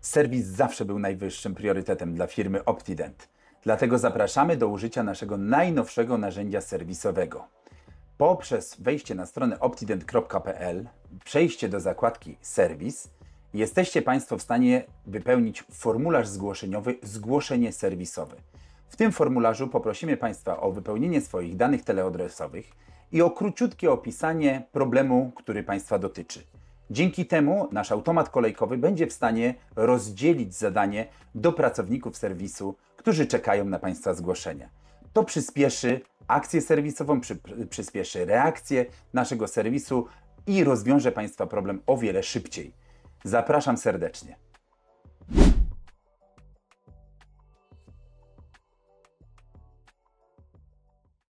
Serwis zawsze był najwyższym priorytetem dla firmy Optident. Dlatego zapraszamy do użycia naszego najnowszego narzędzia serwisowego. Poprzez wejście na stronę optident.pl, przejście do zakładki Serwis, jesteście Państwo w stanie wypełnić formularz zgłoszeniowy Zgłoszenie serwisowe. W tym formularzu poprosimy Państwa o wypełnienie swoich danych teleadresowych i o króciutkie opisanie problemu, który Państwa dotyczy. Dzięki temu nasz automat kolejkowy będzie w stanie rozdzielić zadanie do pracowników serwisu, którzy czekają na Państwa zgłoszenia. To przyspieszy akcję serwisową, przy, przyspieszy reakcję naszego serwisu i rozwiąże Państwa problem o wiele szybciej. Zapraszam serdecznie.